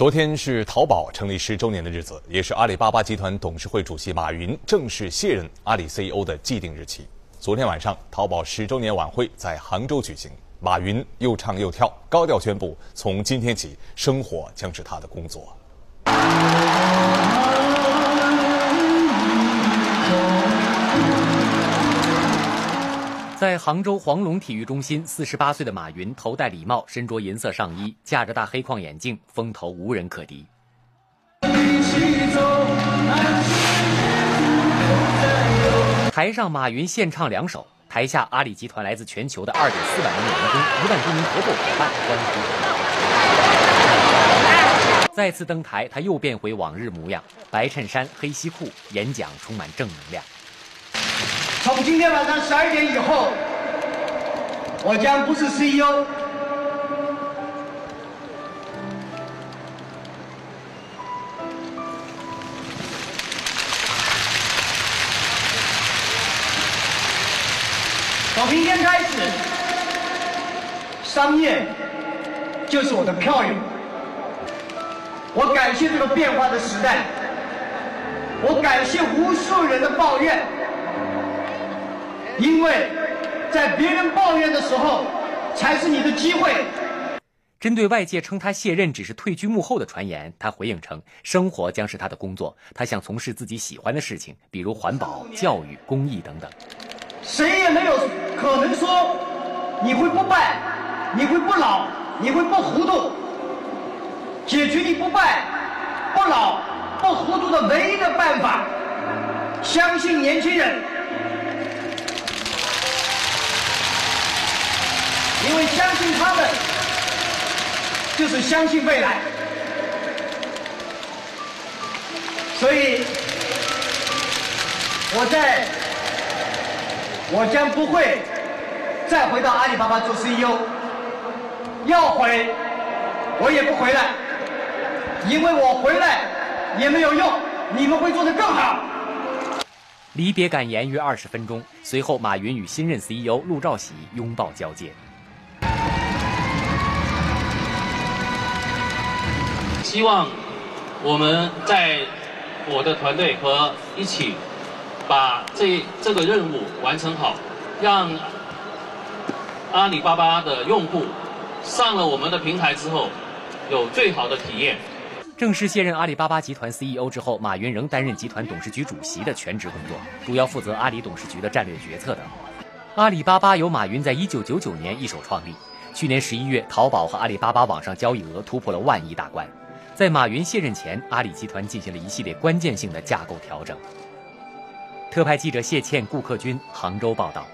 昨天是淘宝成立十周年的日子，也是阿里巴巴集团董事会主席马云正式卸任阿里 CEO 的既定日期。昨天晚上，淘宝十周年晚会在杭州举行，马云又唱又跳，高调宣布从今天起，生活将是他的工作。在杭州黄龙体育中心，四十八岁的马云头戴礼帽，身着银色上衣，架着大黑框眼镜，风头无人可敌。台上马云献唱两首，台下阿里集团来自全球的二点四万名员工、一万多名合作伙伴欢呼。再次登台，他又变回往日模样，白衬衫、黑西裤，演讲充满正能量。从今天晚上十二点以后，我将不是 CEO。从明天开始，商业就是我的票友。我感谢这个变化的时代，我感谢无数人的抱怨。因为在别人抱怨的时候，才是你的机会。针对外界称他卸任只是退居幕后的传言，他回应称：“生活将是他的工作，他想从事自己喜欢的事情，比如环保、教育、公益等等。”谁也没有可能说你会不败，你会不老，你会不糊涂。解决你不败、不老、不糊涂的唯一的办法，相信年轻人。相信他们，就是相信未来。所以，我在，我将不会再回到阿里巴巴做 CEO。要回，我也不回来，因为我回来也没有用，你们会做得更好。离别感言约二十分钟，随后马云与新任 CEO 陆兆禧拥抱交接。希望我们在我的团队和一起把这这个任务完成好，让阿里巴巴的用户上了我们的平台之后有最好的体验。正式卸任阿里巴巴集团 CEO 之后，马云仍担任集团董事局主席的全职工作，主要负责阿里董事局的战略决策等。阿里巴巴由马云在一九九九年一手创立，去年十一月，淘宝和阿里巴巴网上交易额突破了万亿大关。在马云卸任前，阿里集团进行了一系列关键性的架构调整。特派记者谢倩、顾克军，杭州报道。